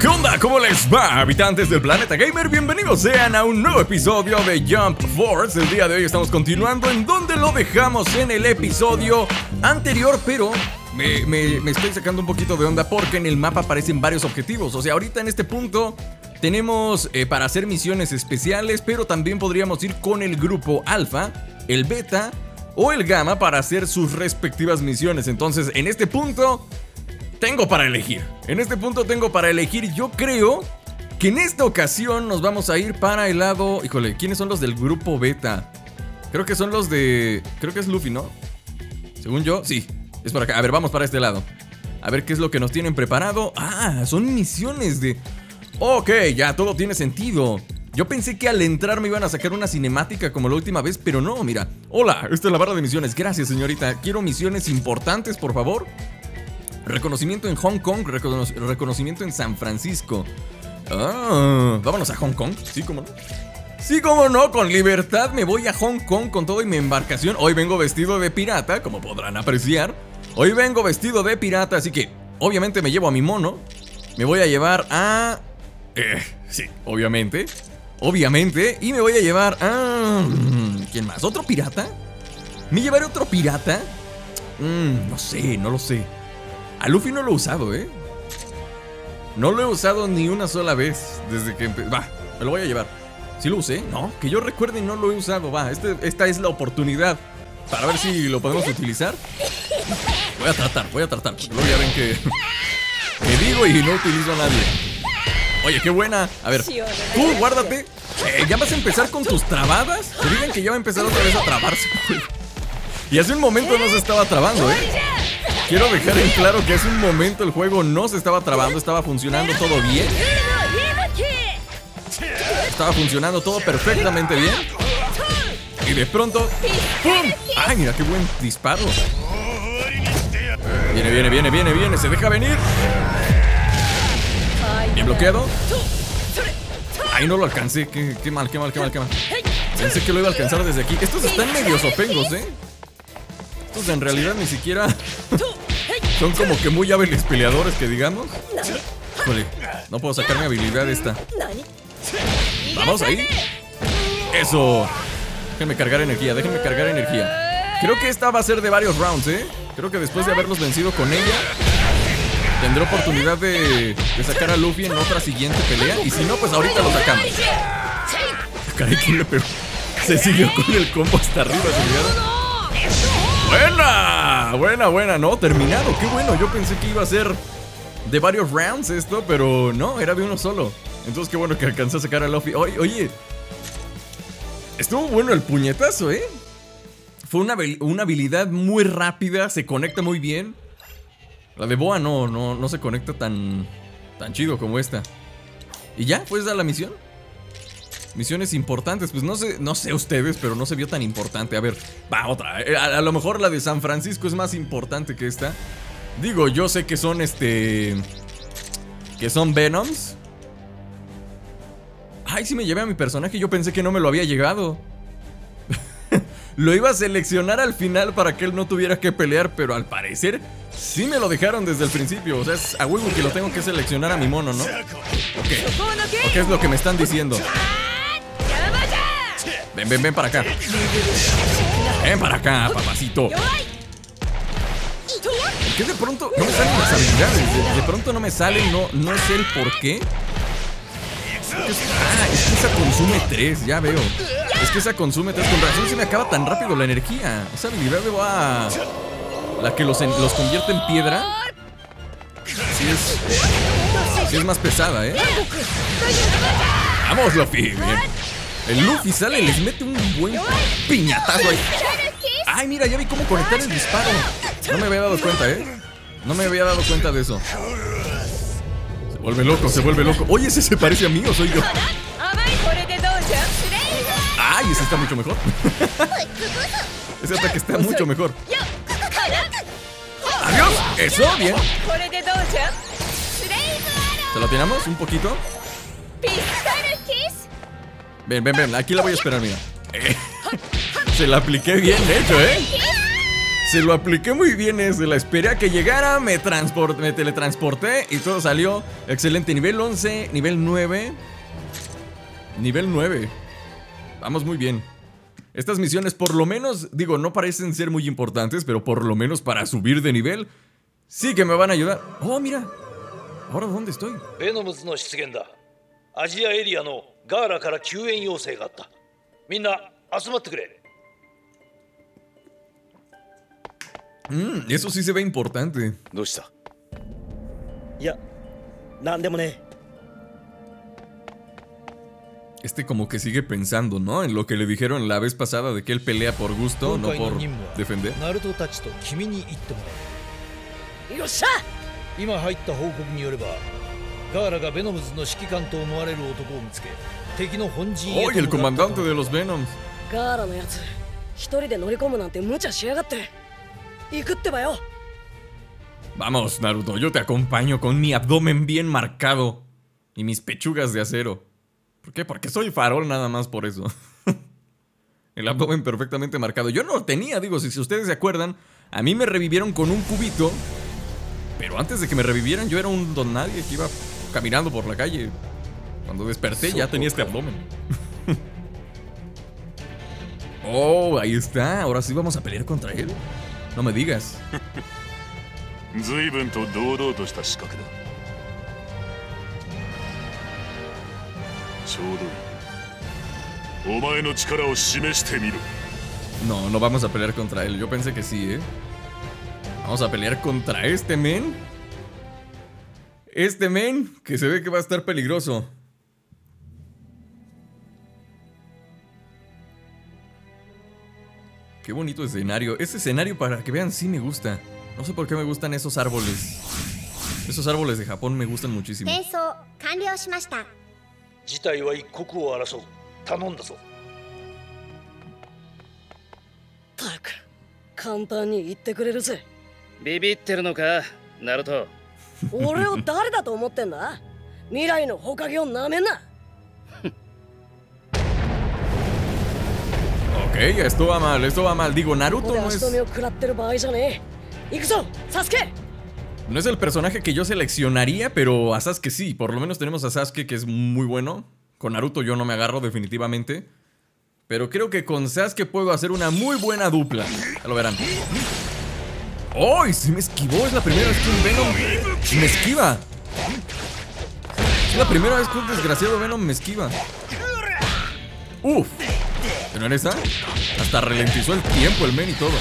¿Qué onda? ¿Cómo les va, habitantes del planeta gamer? Bienvenidos sean a un nuevo episodio de Jump Force. El día de hoy estamos continuando en donde lo dejamos en el episodio anterior, pero me, estoy sacando un poquito de onda porque en el mapa aparecen varios objetivos. O sea, ahorita en este punto tenemos eh, para hacer misiones especiales, pero también podríamos ir con el grupo alfa, el beta o el gamma para hacer sus respectivas misiones. Entonces, en este punto tengo para elegir. En este punto tengo para elegir. Yo creo que en esta ocasión nos vamos a ir para el lado. Híjole, ¿quiénes son los del grupo beta? Creo que son los de. Creo que es Luffy, ¿no? Según yo, sí. Es por acá. A ver, vamos para este lado. A ver qué es lo que nos tienen preparado. Ah, son misiones de. Ok, ya todo tiene sentido. Yo pensé que al entrar me iban a sacar una cinemática como la última vez, pero no, mira. Hola, esta es la barra de misiones. Gracias, señorita. Quiero misiones importantes, por favor. Reconocimiento en Hong Kong, recono- reconocimiento en San Francisco. Ah, vámonos a Hong Kong. Sí, cómo no. Sí, cómo no, con libertad me voy a Hong Kong con todo y mi embarcación. Hoy vengo vestido de pirata, como podrán apreciar. Hoy vengo vestido de pirata, así que obviamente me llevo a mi mono. Me voy a llevar a... Eh, sí, obviamente. Obviamente. Y me voy a llevar a... ¿Quién más? ¿Otro pirata? ¿Me llevaré otro pirata? Mm, no sé, no lo sé. A Luffy no lo he usado, ¿eh? No lo he usado ni una sola vez desde que empecé. Va, me lo voy a llevar. ¿Sí lo usé? No, que yo recuerde no lo he usado. Va, este- esta es la oportunidad para ver si lo podemos utilizar. Voy a tratar, voy a tratar. Luego ya ven que, que digo y no utilizo a nadie. Oye, qué buena. A ver, tú guárdate. Eh, ¿Ya vas a empezar con tus trabadas? Te digan que ya va a empezar otra vez a trabarse. Y hace un momento no se estaba trabando, ¿eh? Quiero dejar en claro que hace un momento el juego no se estaba trabando, estaba funcionando todo bien. Estaba funcionando todo perfectamente bien. Y de pronto. ¡Pum! ¡Ay, mira qué buen disparo! Viene, viene, viene, viene, viene, se deja venir. Bien bloqueado. Ay, no lo alcancé. Qué, qué mal, qué mal, qué mal, qué mal. Pensé que lo iba a alcanzar desde aquí. Estos están medio sopengos, ¿eh? Estos en realidad ni siquiera son como que muy hábiles peleadores, que digamos. Híjole, no puedo sacar mi habilidad esta. Vamos ahí. Eso. Déjenme cargar energía, déjenme cargar energía. Creo que esta va a ser de varios rounds, ¿eh? Creo que después de haberlos vencido con ella, tendré oportunidad de, sacar a Luffy en otra siguiente pelea. Y si no, pues ahorita lo sacamos. Caray, ¿quién le pegó? Se siguió con el combo hasta arriba, ¿se? Buena, buena, buena, no, terminado, qué bueno, yo pensé que iba a ser de varios rounds esto, pero no, era de uno solo. Entonces qué bueno que alcancé a sacar a Luffy. Oye, oye, estuvo bueno el puñetazo, ¿eh? Fue una, una habilidad muy rápida, se conecta muy bien. La de Boa no, no, no se conecta tan, tan chido como esta. Y ya, pues da la misión. Misiones importantes, pues no sé, no sé ustedes, pero no se vio tan importante. A ver, va otra. Eh, A, lo mejor la de San Francisco es más importante que esta. Digo, yo sé que son este. Que son Venoms. Ay, sí me llevé a mi personaje. Yo pensé que no me lo había llegado. lo iba a seleccionar al final para que él no tuviera que pelear, pero al parecer sí me lo dejaron desde el principio. O sea, es a huevo que lo tengo que seleccionar a mi mono, ¿no? Ok. ¿O qué es lo que me están diciendo? Ven, ven, ven para acá. Ven para acá, papacito. ¿Por qué de pronto no me salen las habilidades? De, pronto no me salen, no, no sé el por qué. Ah, es que esa consume 3, ya veo. Es que esa consume 3. Con razón se me acaba tan rápido la energía. Esa habilidad de va. La que los, los convierte en piedra. Sí es. Sí es más pesada, ¿eh? Vamos, Luffy. Bien. El Luffy sale y les mete un buen piñatazo ahí. Ay, mira, ya vi cómo conectar el disparo. No me había dado cuenta, ¿eh? No me había dado cuenta de eso. Se vuelve loco, se vuelve loco. Oye, ese se parece a mí o soy yo. Ay, ese está mucho mejor. ese ataque está mucho mejor. Adiós. Eso, bien. ¿Se lo tiramos un poquito? Ven, ven, ven. Aquí la voy a esperar, mira. Eh, Se la apliqué bien, de hecho, ¿eh? Se lo apliqué muy bien ese. La esperé a que llegara, me, me teletransporté y todo salió excelente. Nivel 11, nivel 9. Nivel 9. Vamos muy bien. Estas misiones por lo menos, digo, no parecen ser muy importantes, pero por lo menos para subir de nivel, sí que me van a ayudar. Oh, mira. Ahora, ¿dónde estoy? Venom's の出現だ。アジアエリアの ガーラから救援要請があった。みんな集まってくれ。Mmm, eso sí se ve importante. どうしたいや、なんでもね。Este como que sigue pensando, ¿no? En lo que le dijeron la vez pasada de que él pelea por gusto, no por defender. よっしゃ今入った報告によればガーラがベノムズの指揮官と思われる男を見つけ Hoy el comandante de los Venoms. Vamos, Naruto, yo te acompaño con mi abdomen bien marcado y mis pechugas de acero. ¿Por qué? Porque soy farol nada más por eso. el abdomen perfectamente marcado. Yo no lo tenía, digo, si, si ustedes se acuerdan, a mí me revivieron con un cubito, pero antes de que me revivieran yo era un don nadie que iba caminando por la calle. Cuando desperté ya tenía este abdomen. oh, ahí está. Ahora sí vamos a pelear contra él. No me digas. No, no vamos a pelear contra él. Yo pensé que sí, ¿eh? Vamos a pelear contra este men. Este men que se ve que va a estar peligroso. Qué bonito escenario. Ese escenario, para que vean, sí me gusta. No sé por qué me gustan esos árboles. Esos árboles de Japón me gustan muchísimo. Esto va mal, esto va mal. Digo, Naruto no es... No es el personaje que yo seleccionaría, pero a Sasuke sí. Por lo menos tenemos a Sasuke que es muy bueno. Con Naruto yo no me agarro definitivamente. Pero creo que con Sasuke puedo hacer una muy buena dupla. Ya lo verán. ¡Oh! Se me esquivó. Es la primera vez que un Venom me esquiva. Es la primera vez que un desgraciado Venom me esquiva. ¡Uf! ¿Pero en esa? Hasta ralentizó el tiempo el men y todo.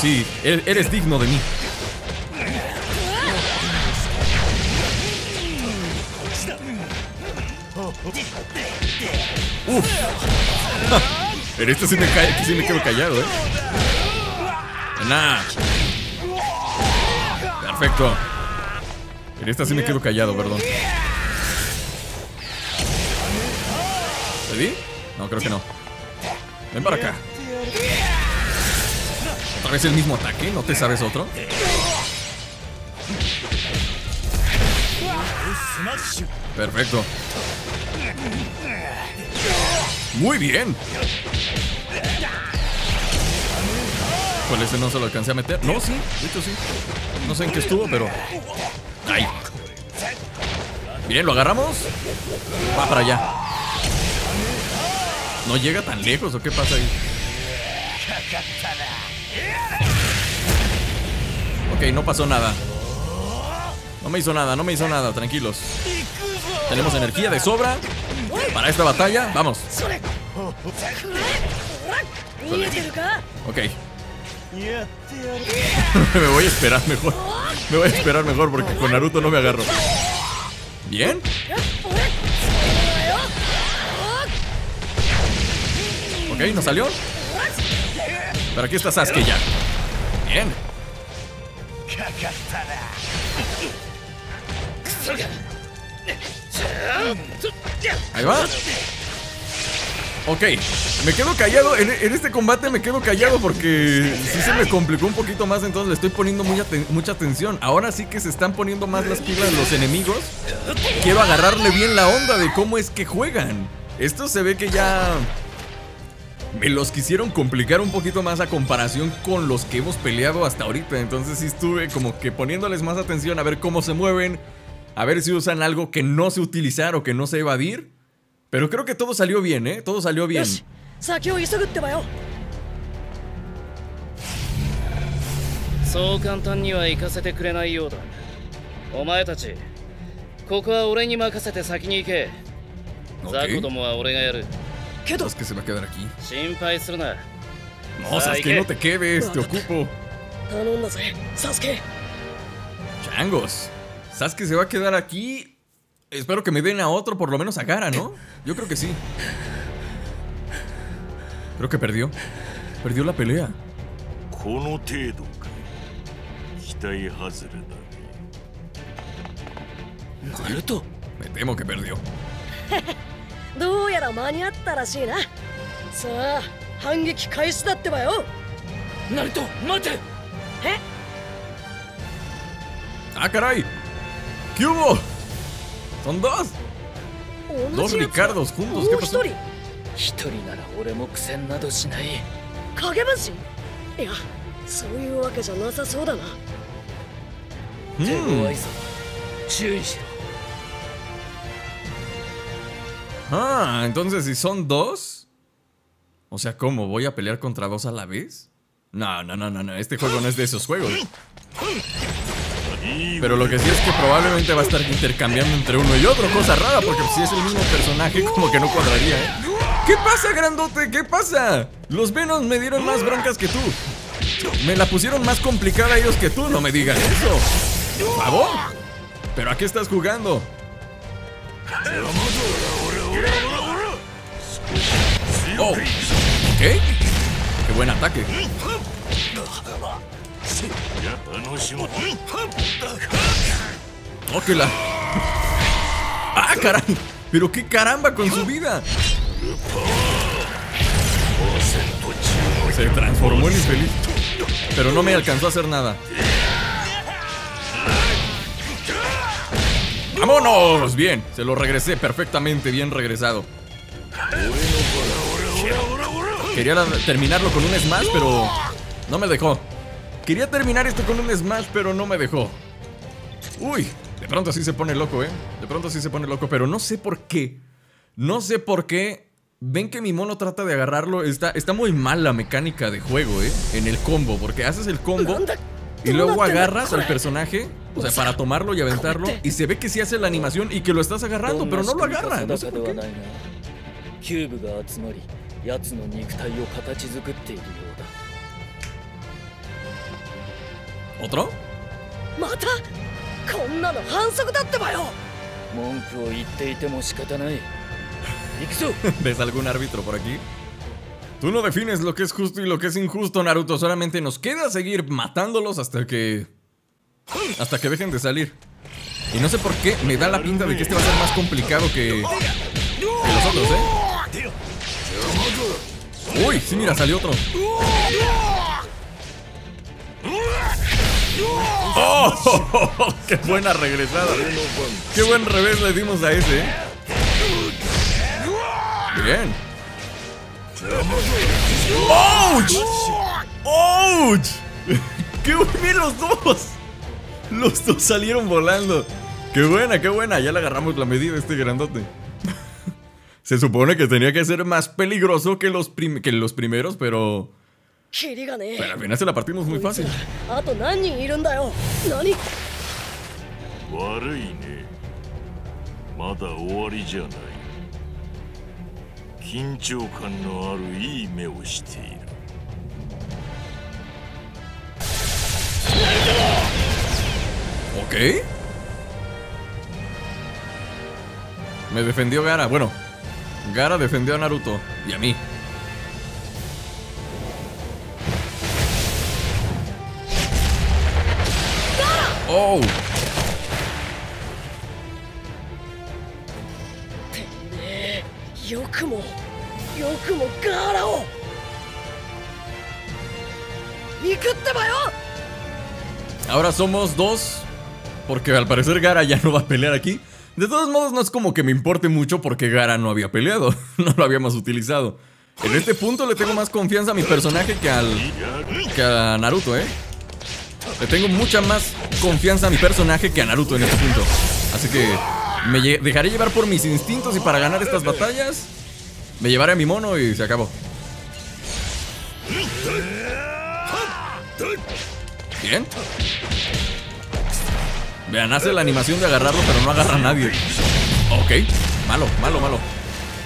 Sí, eres digno de mí. Uf. en este sí me, cae, sí me quedo callado, ¿eh? Nah. Perfecto. En esta sí me quedo callado, perdón. ¿Te No, creo que no. Ven para acá. ¿Otra vez el mismo ataque? ¿No te sabes otro? Perfecto. Muy bien. ¿Cuál ese no se lo alcancé a meter? No, sí, de hecho sí. No sé en qué estuvo, pero. ¡Ay! Bien, lo agarramos. Va para allá. ¿No llega tan lejos o qué pasa ahí? Ok, no pasó nada. No me hizo nada, no me hizo nada, tranquilos. Tenemos energía de sobra para esta batalla. Vamos. Ok. me voy a esperar mejor. Me voy a esperar mejor porque con Naruto no me agarro. Bien. Ok, ¿no salió? Pero aquí está Sasuke ya. Bien. Ahí va. Ok, me quedo callado. En, este combate me quedo callado porque sí se me complicó un poquito más. Entonces le estoy poniendo mucha atención. Ahora sí que se están poniendo más las pilas los enemigos. Quiero agarrarle bien la onda de cómo es que juegan. Esto se ve que ya. Me los quisieron complicar un poquito más a comparación con los que hemos peleado hasta ahorita. Entonces sí estuve como que poniéndoles más atención a ver cómo se mueven, a ver si usan algo que no sé utilizar o que no sé evadir. Pero creo que todo salió bien, ¿eh? Todo salió bien. よ し先を急ぐってばよそう簡単には行かせてくれないようだお前たちここは俺に任せて先に行け Ok. ザコどもは俺がやるけど Es que se va a quedar aquí. 心配するな No, sabes que no te quedes, te ocupo. 頼んだぜサスケ Changos. Sasuke se va a quedar aquí. Espero que me den a otro, por lo menos a Gara, ¿no? Yo creo que sí. Creo que perdió. Perdió la pelea. この程度か期待外れだねナルト Me temo que perdió. どうやら間に合ったらしいなさあ反撃開始だってばよナルト待て ¡Ah, caray! ¿Qué hubo? Son dos. 同 Dos じやつ Ricardos juntos. も ¿Qué う pasó? 一人一人なら俺も苦戦などしない影分身いやそういうわけじゃなさそうだな手 Hmm. 強いぞ注意しろ Ah, entonces si son dos. O sea, ¿cómo? ¿Voy a pelear contra dos a la vez? No, no, no, no, no. Este juego no es de esos juegos. Pero lo que sí es que probablemente va a estar intercambiando entre uno y otro. Cosa rara, porque si es el mismo personaje, como que no cuadraría, ¿eh? ¿Qué pasa, grandote? ¿Qué pasa? Los Venos me dieron más broncas que tú. Me la pusieron más complicada ellos que tú, no me digas eso. Por. ¿Pero a qué estás jugando? Oh. ¿Qué? Qué buen ataque. Oh, que la... ¡Ah, caray! ¡Pero qué caramba con su vida! Se transformó en infeliz. Pero no me alcanzó a hacer nada. ¡Vámonos! Bien, se lo regresé perfectamente bien regresado. Quería terminarlo con un smash, pero no me dejó. Quería terminar esto con un smash, pero no me dejó. Uy, de pronto sí se pone loco, ¿eh? De pronto sí se pone loco, pero no sé por qué. No sé por qué. Ven que mi mono trata de agarrarlo. Está, está muy mal la mecánica de juego, ¿eh? En el combo, porque haces el combo y luego ¿cómo te la- agarras al personaje, o sea, para tomarlo y aventarlo, y se ve que sí hace la animación y que lo estás agarrando, pero no lo agarra. No sé 定 por か qué. ではないなキューブが集まり奴の肉体を形作っているようだ ¿Otro? またこんなの反則だってばよ文句を言っていても仕方ない行くぞ ¿Ves algún árbitro por aquí? Tú no defines lo que es justo y lo que es injusto, Naruto. Solamente nos queda seguir matándolos hasta que. hasta que dejen de salir. Y no sé por qué me da la pinta de que este va a ser más complicado que. que los otros, ¿eh? Uy, sí, mira, salió otro. ¡Oh! ¡Qué buena regresada! ¡Qué buen revés le dimos a ese! ¿eh? Bien. ¡Ouch! ¡Ouch! ¡Qué bien los dos! Los dos salieron volando. ¡Qué buena, qué buena! Ya le agarramos la medida a este grandote. Se supone que tenía que ser más peligroso que los, que los primeros, pero... Pero al final se la partimos muy fácil. 緊張感のあるいい目をしている Ok. Me defendió Gara. Bueno, Gara defendió a Naruto y a mí. Oh, Ahora somos dos. Porque al parecer Gara ya no va a pelear aquí. De todos modos, no es como que me importe mucho porque Gara no había peleado. No lo habíamos utilizado. En este punto le tengo más confianza a mi personaje que al que a Naruto, ¿eh? Le tengo mucha más confianza a mi personaje que a Naruto en este punto. Así que me dejaré llevar por mis instintos y para ganar estas batallas me llevaré a mi mono y se acabó. Bien. Vean, hace la animación de agarrarlo, pero no agarra a nadie. Ok. Malo, malo, malo.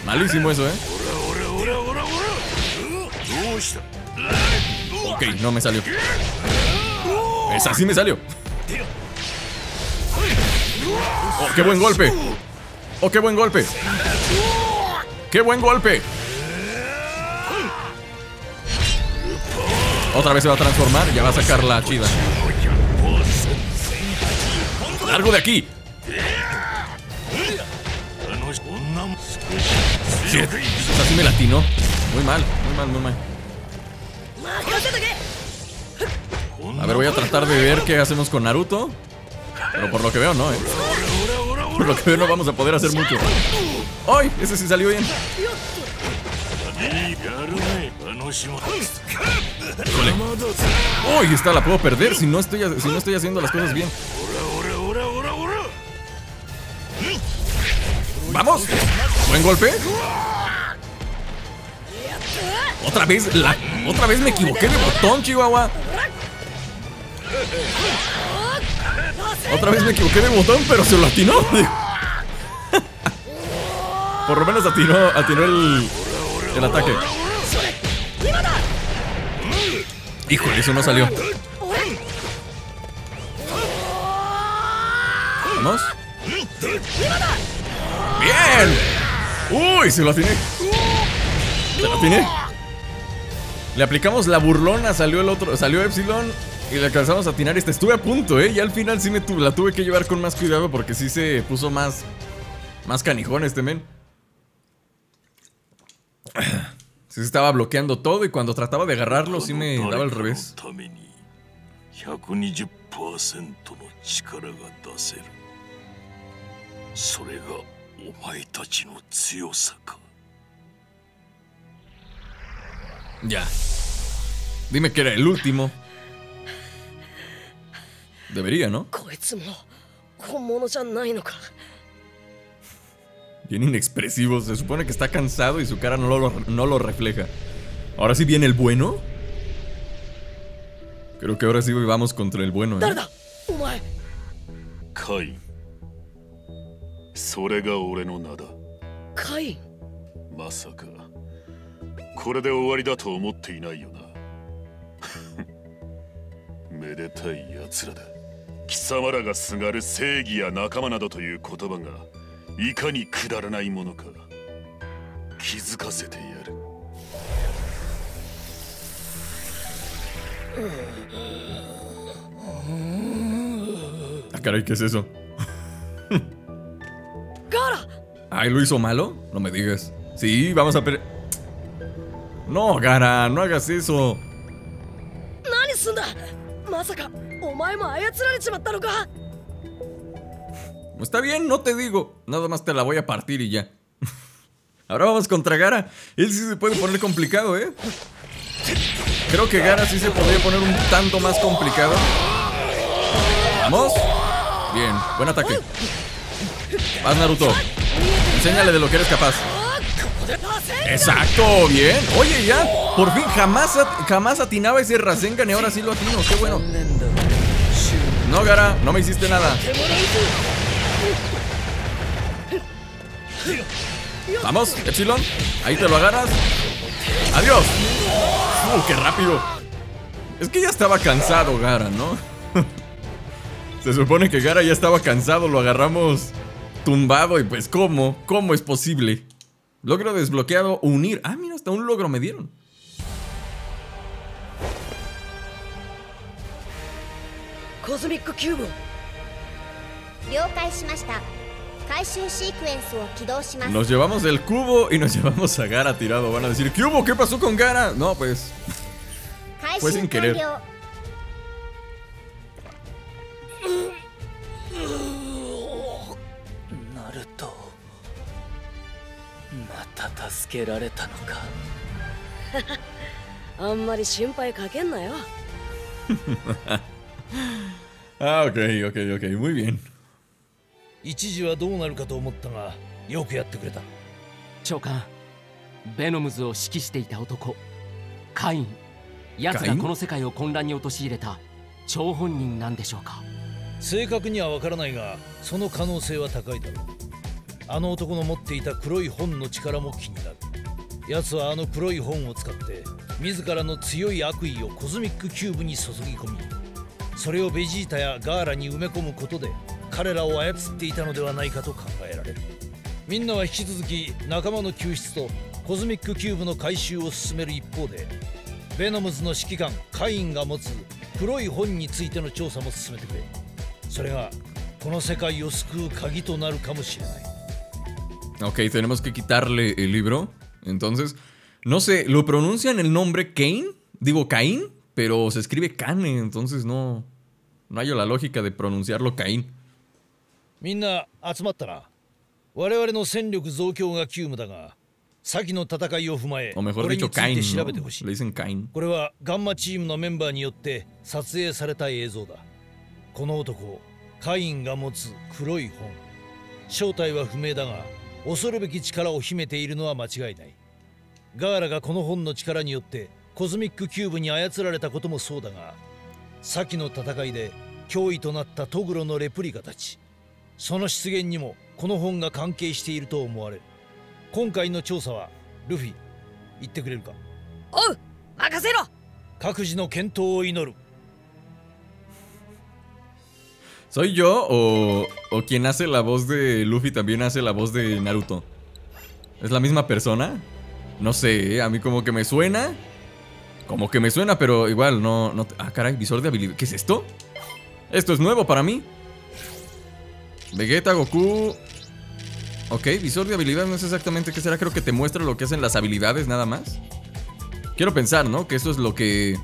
Malísimo eso, ¿eh? Ok, no me salió. Esa sí me salió. ¡Oh, qué buen golpe! ¡Oh, qué buen golpe! ¡Qué buen golpe! Otra vez se va a transformar. y Ya va a sacar la chida. ¡Largo de aquí! Sí, o sea, sí me latino. Muy mal, muy mal, muy mal. A ver, voy a tratar de ver qué hacemos con Naruto. Pero por lo que veo, no, eh. Por lo que veo, no vamos a poder hacer mucho. ¡Ay! Ese sí salió bien. Híjole. ¡Uy! Oh, está, la puedo perder si no estoy, si no estoy haciendo las cosas bien. ¡Vamos! ¡Buen golpe! Otra vez, la, otra vez me equivoqué de botón, Chihuahua. Otra vez me equivoqué de botón, pero se lo atinó. Por lo menos atinó, atinó el, el ataque. Híjole, eso no salió. Vamos. ¡Bien! ¡Uy! Se lo atiné. Se lo atiné. Le aplicamos la burlona, salió el otro, salió Epsilon y le alcanzamos a atinar este. Estuve a punto, ¿eh? Y al final sí me la tuve que llevar con más cuidado porque sí se puso más, más canijón este men. Se estaba bloqueando todo y cuando trataba de agarrarlo sí me daba al revés. Ya. Dime que era el último. Debería, ¿no? Bien inexpresivo. Se supone que está cansado y su cara no lo, no lo refleja. Ahora sí viene el bueno. Creo que ahora sí vamos contra el bueno. ¿eh? 誰だお前カインそれが俺の名だカインまさかこれで終わりだと思っていないよなめでたい奴らだ貴様らがすがる正義や仲間などという言葉が いかにくだらないものか気づかせてやる Ah, caray, ¿qué es eso? Ay, ¿lo hizo malo? No me digas. Sí, vamos a per... No, Gara, no hagas eso. 何 Está bien, no te digo. Nada más te la voy a partir y ya. Ahora vamos contra Gara. Él sí se puede poner complicado, ¿eh? Creo que Gara sí se podría poner un tanto más complicado. Vamos. Bien, buen ataque. Vas, Naruto. Enséñale de lo que eres capaz. Exacto, bien. Oye, ya. Por fin jamás, jamás atinaba ese Rasengan y ahora sí lo atino. Qué bueno. No, Gara, no me hiciste nada. Vamos, Epsilon. Ahí te lo agarras. Adiós. Uh, qué rápido. Es que ya estaba cansado, Gara, ¿no? Se supone que Gara ya estaba cansado, lo agarramos tumbado y pues ¿cómo? ¿Cómo es posible? Logro desbloqueado, unir. Ah, mira, hasta un logro me dieron. コズ Nos llevamos el cubo y nos llevamos a Gara tirado. Van a decir, ¿qué hubo? ¿Qué pasó con Gara? No, pues 回 fue 収 sin 完 querer. 了 ナルトまた助けられたのか あんまり心配かけんなよ Ah, ok, ok, ok, muy bien. 一時はどうなるかと思ったがよくやってくれた。長官ベノムズを指揮していた男カイン。奴がこの世界を混乱に陥れた張本人なんでしょうか。正確にはわからないがその可能性は高いだろう。あの男の持っていた黒い本の力も気になる。奴はあの黒い本を使って自らの強い悪意をコズミックキューブに注ぎ込みそれをベジータやガーラに埋め込むことで彼らを操っていたのではないかと考えられるみんなは引き続き仲間の救出とコズミックキューブの回収を進める一方でベノムズの指揮官カインが持つ黒い本についての調査も進めてくれそれがこの世界を救う鍵となるかもしれない Ok, tenemos que quitarle el libro. Entonces, no sé, lo pronuncian el nombre Kane, digo Caín, pero se escribe Kane, entonces no, no hay la lógica de pronunciarlo Caín. みんな集まったな。我々の戦力増強が急務だが先の戦いを踏まえこれについて調.べてほしい.これはガンマチームのメンバーによって撮影された映像だ。この男カインが持つ黒い本。正体は不明だが恐るべき力を秘めているのは間違いない。ガーラがこの本の力によってコズミックキューブに操られたこともそうだが先の戦いで脅威となったトグロのレプリカたちその出現にもこの本が関係していると思われる今回の調査はルフィ言ってくれるかおう任せろ各自の健闘を祈る ¿Soy yo o, o quien hace la voz de Luffy también hace la voz de Naruto? ¿Es la misma persona? No sé, ¿eh? a mí como que me suena. Como que me suena, pero igual no, no... Ah, caray, visor de habilidad. ¿Qué es esto? Esto es nuevo para mí. Vegeta, Goku... Ok, visor de habilidad, no sé exactamente qué será. Creo que te muestra lo que hacen las habilidades nada más. Quiero pensar, ¿no? Que eso es lo que...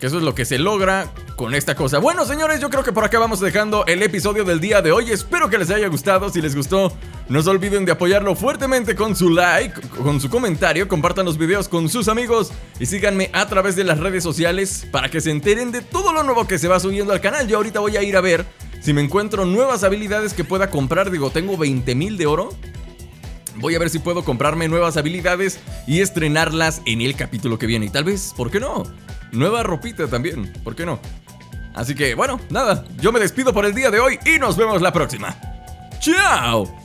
Que eso es lo que se logra con esta cosa. Bueno, señores, yo creo que por acá vamos dejando el episodio del día de hoy. Espero que les haya gustado. Si les gustó, no se olviden de apoyarlo fuertemente con su like, con su comentario. Compartan los videos con sus amigos y síganme a través de las redes sociales para que se enteren de todo lo nuevo que se va subiendo al canal. Yo ahorita voy a ir a ver si me encuentro nuevas habilidades que pueda comprar. Digo, tengo 20 mil de oro. Voy a ver si puedo comprarme nuevas habilidades y estrenarlas en el capítulo que viene. Y tal vez, ¿por qué no? Nueva ropita también, ¿por qué no? Así que, bueno, nada, yo me despido por el día de hoy y nos vemos la próxima. ¡Chao!